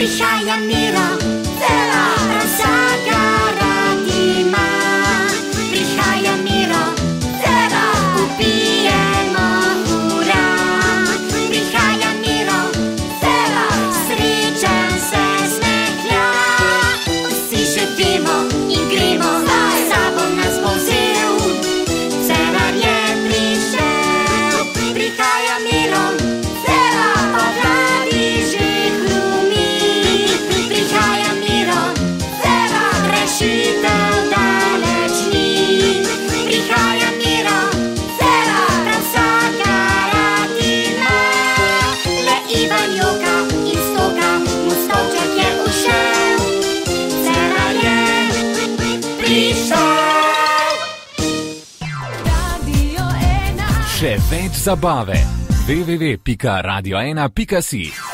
встречая мира. Še več zabave. www.radio1.si